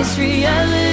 this reality.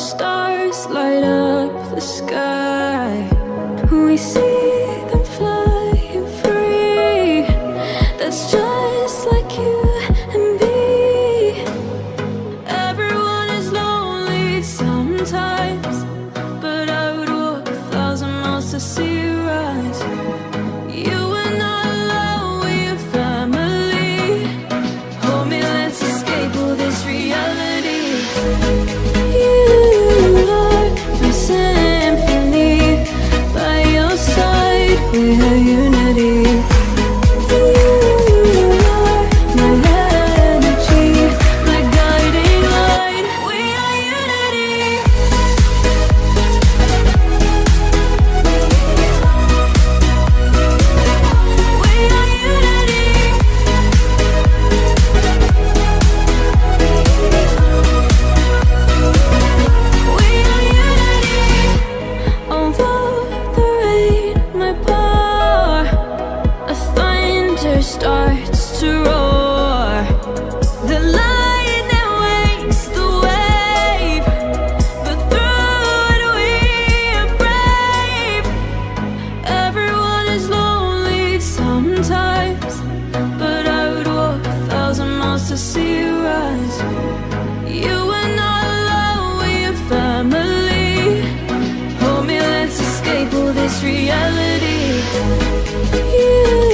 stars light up the sky. We see them flying free. That's just like you and me. Everyone is lonely sometimes, but I would walk a thousand miles to see you. starts to roar. The lion that wakes the wave But through it we are brave Everyone is lonely sometimes But I would walk a thousand miles to see you rise. You are not alone, we are family. Hold me, let's escape all this reality. You